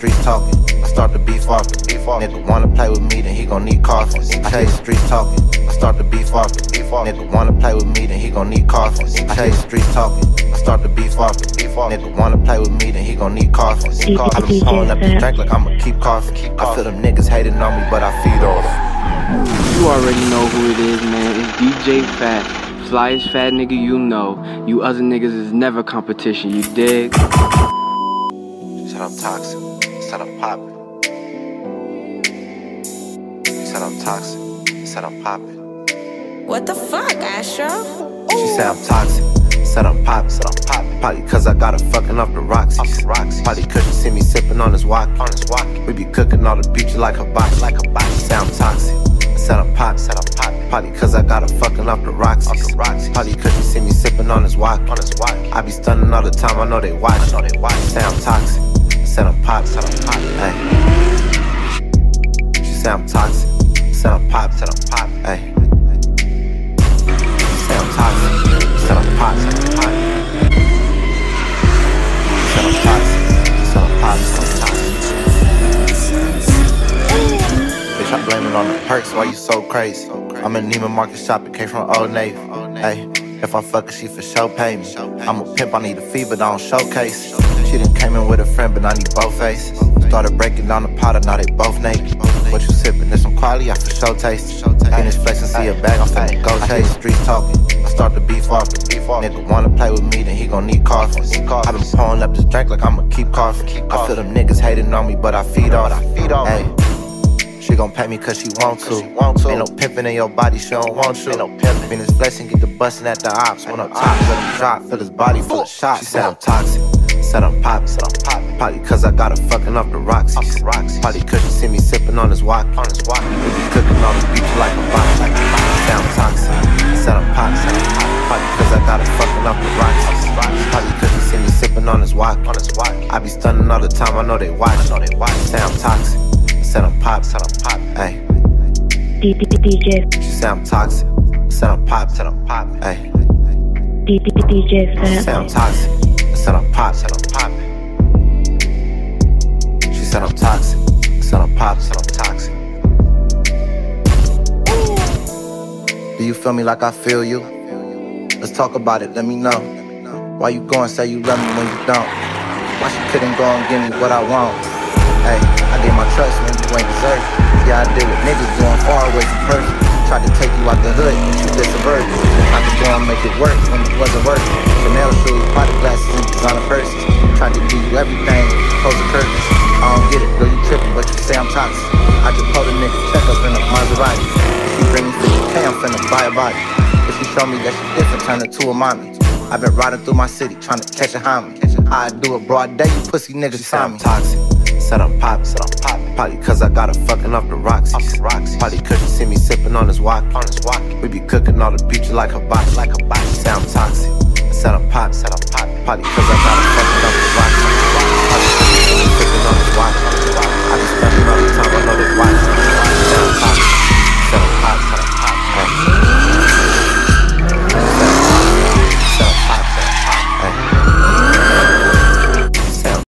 streets talking. I start the beef off. Beef off. Nigga wanna play with me, then he gon' need coffee. I hear the streets talking. I start the beef off. Beef off. Nigga wanna play with me, then he gon' need coffee. I hear the streets talking. I start the beef off. Beef off. Nigga wanna play with me, then he gon' need coffee. I been pulling up the drink like I'ma keep coughing. I feel them niggas hating on me, but I feed on them. You already know who it is, man. It's DJ Fat. Flyest fat nigga you know. You other niggas is never competition, you dig? Said I'm toxic. Said I'm popping. Said I'm toxic. Said I'm popping. What the fuck, Astro? She said I'm toxic. Said I'm poppin', said I'm poppin'. Probably cause I got her fucking off the rocks. Probably cause she see me sippin' on his walk. On his walk. We be cooking all the beach like a box, like a box. Say I'm toxic. Said I'm poppin', said I'm poppin'. Probably cause I got her fucking off the rocks. Off the rocks. Probably cause she see me sippin' on his walk. On his walk. I be stunnin' all the time. I know they watch. I know they watch. Say I'm toxic. Said I'm poppin', said I'm poppin'. Hey. She said I'm toxic. Said I'm poppin', said I'm poppin'. Hey. Say I'm toxic. Said I'm poppin', said I'm poppin'. Said I'm toxic. Said I'm poppin', said I'm poppin'. Bitch, I blame it on the perks. Why you so crazy? I'm in Neiman Marcus shopping, came from Old Navy. Hey, if I fuck her, she for sure pay me. I'm a pimp, I need a fee, but I don't showcase. She done came in with a friend, but I need both faces. Started breaking down the pot, and now they both naked. What you sippin'? There's some quality, I for sure taste. Finish flexing, see a bag, I'm finna go chase. Streets talking, I start the beef off. Nigga wanna play with me, then he gon' need coffee. I been pouring up this drink like I'ma keep coughing. I feel them niggas hating on me, but I feed off. Hey. She gon' pay me cause she want to. Ain't no pimpin' in your body, she don't want you. Ain't no pimpin'. Finish flexing, get the bustin' at the ops. When I'm top, let him drop. Feel his body full of shots. She said I'm toxic. Said I'm poppin', said I'm poppin'. Probably cause I got her fucking off the rocks. Probably cause she see me sippin' on his walk. On his walk. We be cooking on the beach like a box. Like a. Said I'm toxic. Said I'm poppin'. Probably cause I got her fucking off the rocks. Probably cause she see me sippin' on his walk. On his walk. I be stunning all the time. I know they watch. I know they watch. Say I'm toxic. Said I'm poppin', said I'm poppin'. Hey. DJ She said I'm toxic. Said I'm poppin', said I'm poppin'. Hey. DJ She said I'm toxic. Said I'm poppin', said I'm poppin'. She said I'm toxic. Said I'm poppin', said I'm toxic. Do you feel me like I feel you? Let's talk about it, let me know. Why you go and say you love me when you don't? Why she couldn't go and give me what I want? Hey, I gave my trust when you ain't deserve. it. Yeah, I deal with niggas going far away from perfect. Tried to take you out the hood, but you just a. Tried to go and make it work when it wasn't working. Chanel shoes, body glasses, and designer purses. Tried to give you everything, close the curtains. I don't get it, girl, you tripping, but you say I'm toxic. I just pulled a nigga check up in a Maserati. If she bring me 50k, I'm finna buy a body. If she show me that she different, turn her to a mommy. I've been riding through my city trying to catch a homie. I do it broad day, you pussy niggas saw me. toxic. Said I'm poppin', said I'm poppin'. Probably cause I got her fucking off the rocks. Off the rocks. Probably cause she see me sippin' on his walk. On his walk. We be cooking all the beach like a box, like a box. Say I'm toxic. Said I'm poppin', said I'm poppin'. Probably cause I got her fucking off the rocks. Probably cause she see me sippin' on his walk.